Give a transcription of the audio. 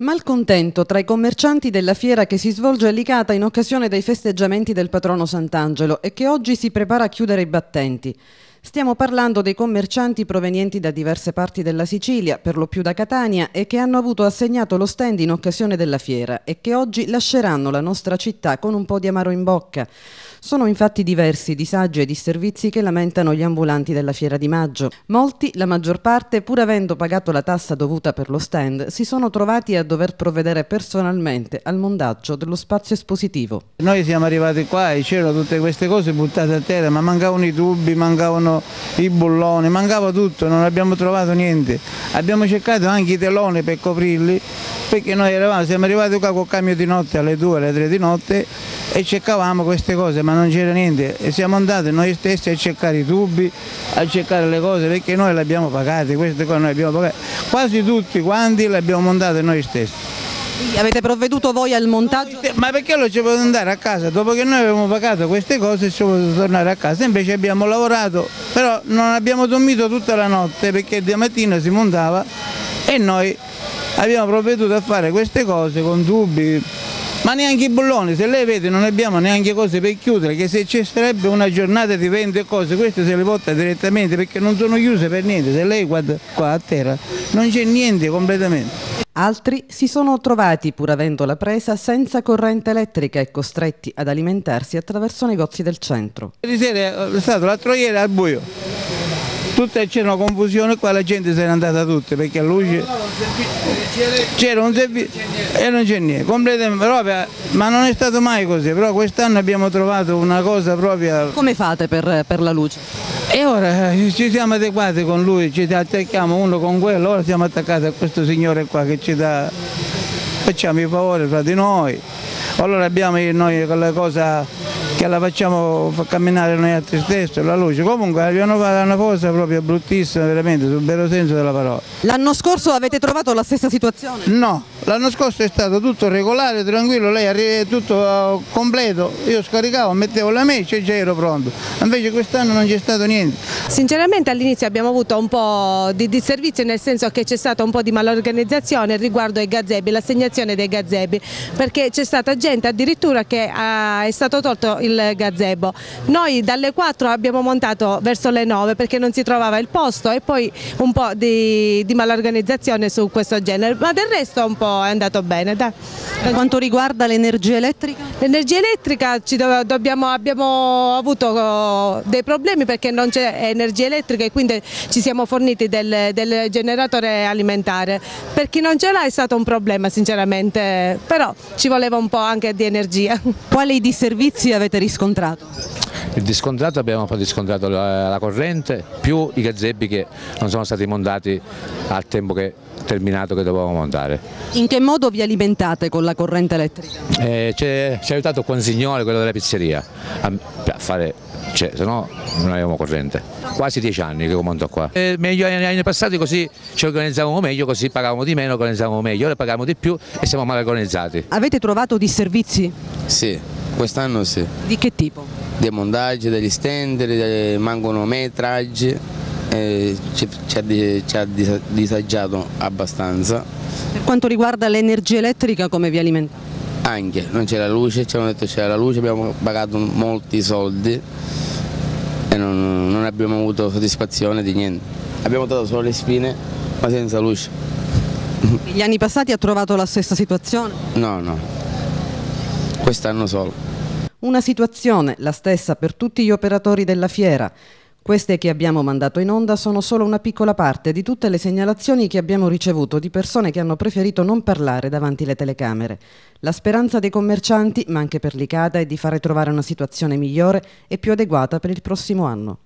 Malcontento tra i commercianti della fiera che si svolge a Licata in occasione dei festeggiamenti del patrono Sant'Angelo e che oggi si prepara a chiudere i battenti. Stiamo parlando dei commercianti provenienti da diverse parti della Sicilia, per lo più da Catania, e che hanno avuto assegnato lo stand in occasione della fiera e che oggi lasceranno la nostra città con un po' di amaro in bocca. Sono infatti diversi i disagi e disservizi che lamentano gli ambulanti della fiera di maggio. Molti, la maggior parte, pur avendo pagato la tassa dovuta per lo stand, si sono trovati a dover provvedere personalmente al mondaggio dello spazio espositivo. Noi siamo arrivati qua e c'erano tutte queste cose buttate a terra, ma mancavano i tubi, mancavano i bulloni, mancava tutto, non abbiamo trovato niente. Abbiamo cercato anche i teloni per coprirli, perché noi eravamo, siamo arrivati qua col camion di notte alle 2, alle 3 di notte e cercavamo queste cose ma non c'era niente e siamo andati noi stessi a cercare i tubi, a cercare le cose perché noi le abbiamo pagate, queste cose noi abbiamo pagate, quasi tutti quanti le abbiamo montate noi stessi. Avete provveduto voi al montaggio? Ma perché lo ci potete andare a casa? Dopo che noi avevamo pagato queste cose ci potete tornare a casa, invece abbiamo lavorato, però non abbiamo dormito tutta la notte perché di mattina si montava e noi abbiamo provveduto a fare queste cose con tubi, ma neanche i bulloni, se lei vede non abbiamo neanche cose per chiudere, che se ci sarebbe una giornata di vento e cose, queste se le porta direttamente perché non sono chiuse per niente, se lei guarda qua a terra non c'è niente completamente. Altri si sono trovati, pur avendo la presa, senza corrente elettrica e costretti ad alimentarsi attraverso negozi del centro. Ieri sera è stato l'altro ieri al buio, c'era una confusione qua la gente se n'è andata tutta perché a luce c'era un servizio e non c'è niente, completamente proprio, ma non è stato mai così, però quest'anno abbiamo trovato una cosa proprio... Come fate per, per la luce? E ora eh, ci siamo adeguati con lui, ci attacchiamo uno con quello, ora siamo attaccati a questo signore qua che ci dà, facciamo i favori fra di noi. Allora abbiamo noi quella cosa che la facciamo camminare noi altri stessi, la luce. Comunque abbiamo fatto una cosa proprio bruttissima, veramente, sul vero senso della parola. L'anno scorso avete trovato la stessa situazione? No, l'anno scorso è stato tutto regolare, tranquillo, lei è tutto uh, completo, io scaricavo, mettevo la meccia e già ero pronto. Invece quest'anno non c'è stato niente. Sinceramente all'inizio abbiamo avuto un po' di disservizio nel senso che c'è stata un po' di malorganizzazione riguardo ai gazebi, l'assegnazione dei gazebi, perché c'è stata gente addirittura che ha, è stato tolto il gazebo. Noi dalle 4 abbiamo montato verso le 9 perché non si trovava il posto e poi un po' di, di malorganizzazione su questo genere, ma del resto un po' è andato bene. Dai. Per quanto riguarda l'energia elettrica? L'energia elettrica dobbiamo, abbiamo avuto oh, dei problemi perché non c'è energia elettrica e quindi ci siamo forniti del, del generatore alimentare. Per chi non ce l'ha è stato un problema sinceramente, però ci voleva un po' anche di energia. Quali disservizi avete riscontrato? Il discontrato abbiamo riscontrato la, la corrente più i gazzebi che non sono stati montati al tempo che terminato che dovevamo montare. In che modo vi alimentate con la corrente elettrica? Eh, ci ha aiutato un signore, quello della pizzeria, a, a fare cioè, se no non avevamo corrente. Quasi dieci anni che monto qua. Eh, meglio negli anni passati così ci organizzavamo meglio, così pagavamo di meno, organizzavamo meglio, ora paghiamo di più e siamo mal organizzati. Avete trovato disservizi? Sì, quest'anno sì. Di che tipo? Dei montaggi, degli stand, mancano metraggi, eh, ci, ci, ha, ci ha disagiato abbastanza. Per quanto riguarda l'energia elettrica come vi alimentate? Anche, non c'è la luce, ci hanno detto c'era la luce, abbiamo pagato molti soldi e non, non abbiamo avuto soddisfazione di niente. Abbiamo dato solo le spine ma senza luce. Gli anni passati ha trovato la stessa situazione? No, no, quest'anno solo. Una situazione, la stessa per tutti gli operatori della fiera, queste che abbiamo mandato in onda sono solo una piccola parte di tutte le segnalazioni che abbiamo ricevuto di persone che hanno preferito non parlare davanti alle telecamere. La speranza dei commercianti, ma anche per l'Icada, è di fare trovare una situazione migliore e più adeguata per il prossimo anno.